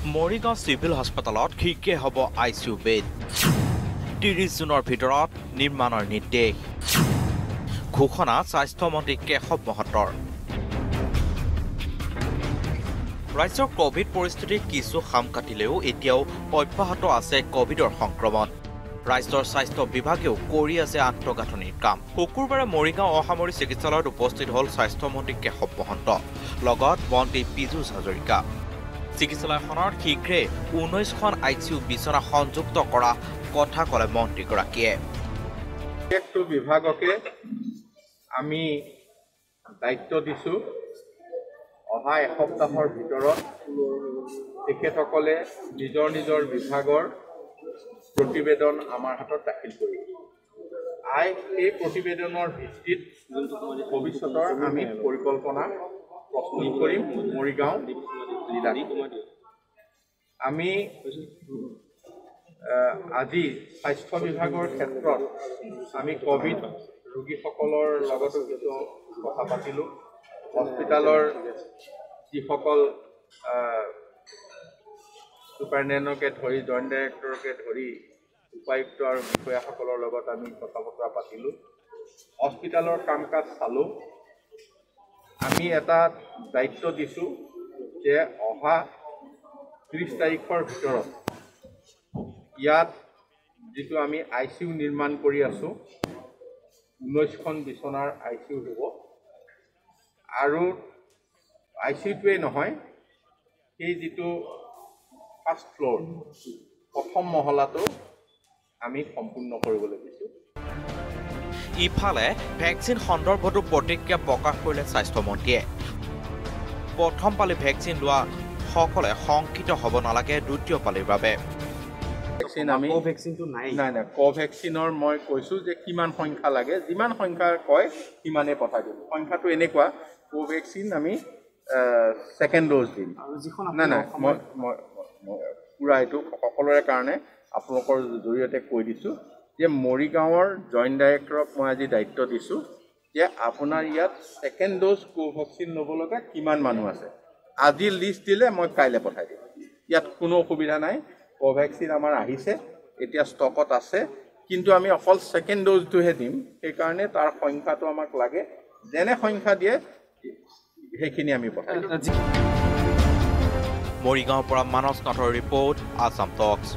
Morigaon civil হস্পিটেলত শীঘ্ৰে হ'ব আই চি ইউ বেড ত্ৰিছ জুনৰ ভিতৰত নিৰ্মাণৰ নিৰ্দেশ। ঘোষণা স্বাস্থ্যমন্ত্ৰী কেশৱ মহত্তৰ ৰাজ্যৰ কভিড পৰিস্থিতিৰ কিছু খাম কাটিলেও এতিয়াও অব্যাহত আছে কভিডৰ সংক্ৰমণ। ৰাজ্যৰ স্বাস্থ্য বিভাগেও কৰি আছে আন্তঃগাঁথনিৰ কাম। শুকুৰবাৰে মৰিগাঁও অসামৰিক চিকিৎসালয়ত উপস্থিত হ'ল স্বাস্থ্যমন্ত্ৰী কেশৱ মহন্ত। লগত মন্ত্ৰী পীযুষ হাজৰিকা। চিকিৎসালয়খনৰ শীঘ্ৰে ঊনৈছখন আই চি ইউ বিচনা সংযুক্ত কৰা কথা ক'লে মন্ত্ৰীগৰাকীয়ে। প্ৰত্যেকটো বিভাগকে আমি দায়িত্ব দিছোঁ। অহা এসপ্তাহৰ ভিতৰত তেখেতসকলে নিজৰ নিজৰ বিভাগৰ প্ৰতিবেদন আমাৰ হাতত দাখিল কৰিব আই সেই প্ৰতিবেদনৰ ভিত্তিত ভৱিষ্যতৰ আমি পৰিকল্পনা প্ৰস্তুত কৰিম। মৰিগাঁও জিলাত আমি আজি স্বাস্থ্য বিভাগৰ ক্ষেত্ৰত আমি ক'ভিড ৰোগীসকলৰ লগতো কিছু কথা পাতিলোঁ। হস্পিটেলৰ যিসকল আহ, ছুপাৰিণ্টেণ্ডেণ্টকে ধৰি জইণ্ট ডাইৰেক্টৰকে ধৰি উপায়ুক্ত আৰু বিষয়াসকলৰ লগত আমি কথা বতৰা পাতিলোঁ। হস্পিটেলৰ কাম কাজ চালোঁ। আমি এটা দায়িত্ব দিছোঁ। যে অহা ত্ৰিছ তাৰিখৰ ভিতৰত ইয়াত যিটো আমি আই চি ইউ নিৰ্মাণ কৰি আছোঁ ঊনৈছখন বিচনাৰ আই চি ইউ হ'ব। আৰু আই চি ইউটোৱেই নহয় সেই যিটো ফাৰ্ষ্ট ফ্ল'ৰ প্ৰথম মহলাটো আমি সম্পূৰ্ণ কৰিবলৈ দিছোঁ। ইফালে ভেকচিন সন্দৰ্ভতো প্ৰতিক্ৰিয়া প্ৰকাশ কৰিলে স্বাস্থ্যমন্ত্ৰীয়ে। প্ৰথম পালি ভেকচিন লোৱা সকলে শংকিত হ'ব নালাগে দ্বিতীয় পালিৰ বাবে। কোভেক্সিনৰ মই কৈছোঁ যে কিমান সংখ্যা লাগে যিমান সংখ্যা কয় সিমানেই পঠাই দিম। সংখ্যাটো এনেকুৱা কোভেক্সিন আমি ছেকেণ্ড ড'জ দিম। আৰু যিখন নাই নাই মই পূৰা এইটো সকলোৰে কাৰণে আপোনালোকৰ জৰিয়তে কৈ দিছোঁ যে মৰিগাঁৱৰ জইণ্ট ডাইৰেক্টৰক মই আজি দায়িত্ব দিছোঁ। যে আপোনাৰ ইয়াত ছেকেণ্ড ড'জ কোভেক্সিন ল'ব লগা কিমান মানুহ আছে? আজি লিষ্ট দিলে মই কাইলৈ পঠাই দিম। ইয়াত কোনো অসুবিধা নাই। কোভেক্সিন আমাৰ আহিছে এতিয়া ষ্টকত আছে। কিন্তু আমি অকল ছেকেণ্ড ড'জটোহে দিম। সেইকাৰণে তাৰ সংখ্যাটো আমাক লাগে। যেনে সংখ্যা দিয়ে সেইখিনি আমি পঠাই দিম। মৰিগাঁৱৰ পৰা মানস নাথৰ ৰিপৰ্ট আছাম টক্স।